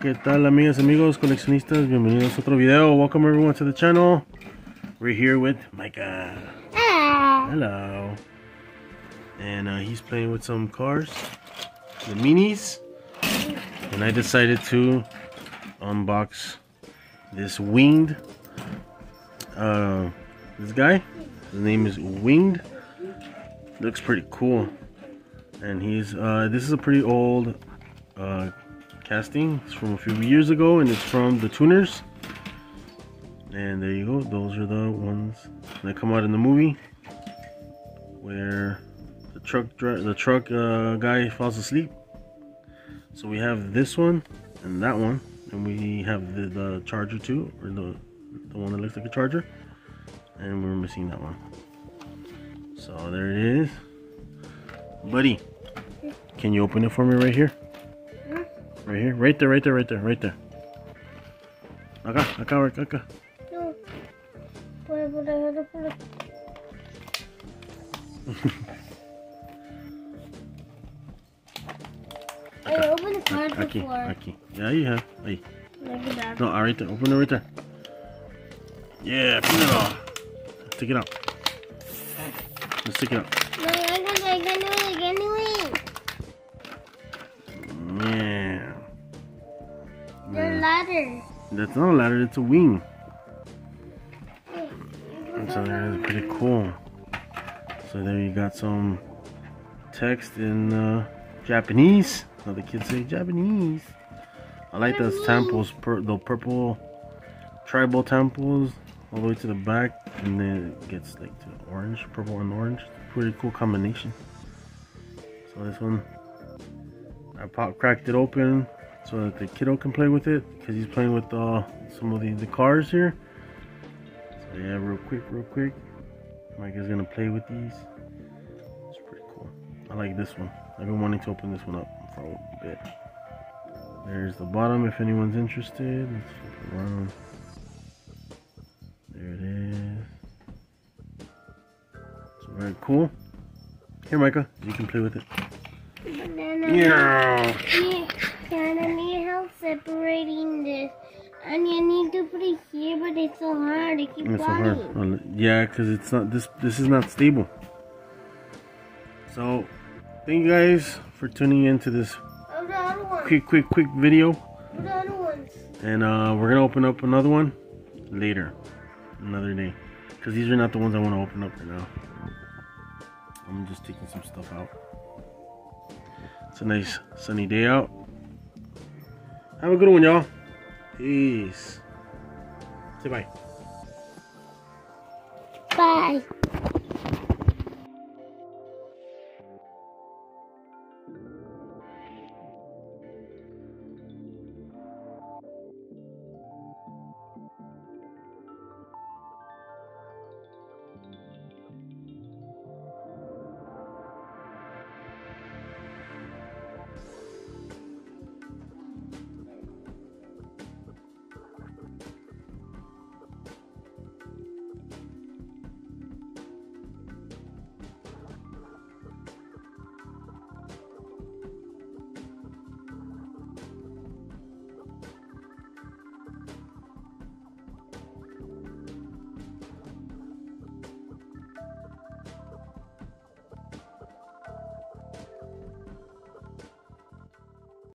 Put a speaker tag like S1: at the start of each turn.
S1: ¿qué tal amigas, amigos, coleccionistas? Bienvenidos a otro video. Welcome everyone to the channel. We're here with Micah.
S2: Ah.
S1: Hello. And uh, he's playing with some cars, the minis. And I decided to unbox this Wingo, uh, this guy. His name is Wingo. Looks pretty cool. And he's, uh, this is a pretty old uh, casting. It's from a few years ago and it's from the tuners. And there you go. Those are the ones that come out in the movie where the truck the truck uh, guy falls asleep. So we have this one and that one, and we have the, the charger too, or the the one that looks like a charger, and we're missing that one. So there it is, buddy. Can you open it for me right here? Right here, right there, right there, right there, right there. Acá, acá, acá.
S2: No. Por por por. I opened the card
S1: Aquí,
S2: before.
S1: aquí. Yeah, you have. Ahí.
S2: Look at that.
S1: No, ah, right there. Open it right there. Yeah, put it on. Take it out. Let's take it out.
S2: No, I got I got it again anyway.
S1: Yeah.
S2: The
S1: Yeah.
S2: ladder.
S1: That's not a ladder, it's a wing. And so that's pretty cool. So there you got some text in uh, Japanese. How the kids say Japanese. I like those tampos, pur the purple tribal tampos all the way to the back, and then it gets like to orange, purple and orange. Pretty cool combination. So this one, I pop cracked it open so that the kiddo can play with it because he's playing with uh, some of the, the cars here. So yeah, real quick, real quick. Mike is gonna play with these. It's pretty cool. I like this one. I've been wanting to open this one up for a bit. There's the bottom if anyone's interested. Let's flip around. There it is. So very cool. Here, Micah, you can play with it.
S2: Banana.
S1: Yeah.
S2: And you need to put it here, but it's so hard. It keeps
S1: It's so hard.
S2: falling.
S1: Yeah, because it's not this. This is not stable. So, thank you guys for tuning into this
S2: Oh, the other one.
S1: quick, quick, quick video.
S2: Ones.
S1: And uh, we're gonna open up another one later, another day, because these are not the ones I want to open up right now. I'm just taking some stuff out. It's a nice sunny day out. Have a good one, y'all. Peace. Say bye.
S2: Bye.